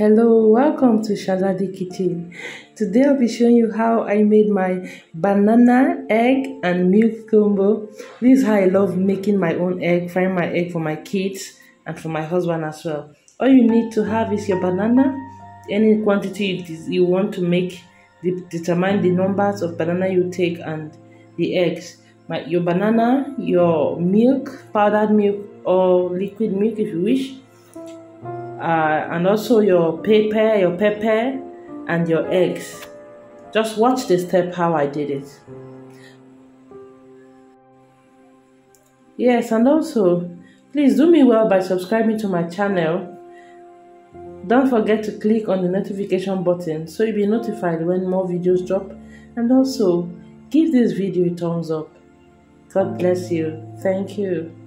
Hello, welcome to Shazadi Kitchen. Today I'll be showing you how I made my banana, egg and milk combo. This is how I love making my own egg, frying my egg for my kids and for my husband as well. All you need to have is your banana, any quantity you want to make, determine the numbers of banana you take and the eggs. Your banana, your milk, powdered milk or liquid milk if you wish uh, and also your paper, your pepper, and your eggs. Just watch the step how I did it. Yes, and also please do me well by subscribing to my channel. Don't forget to click on the notification button so you'll be notified when more videos drop and also give this video a thumbs up. God bless you. Thank you.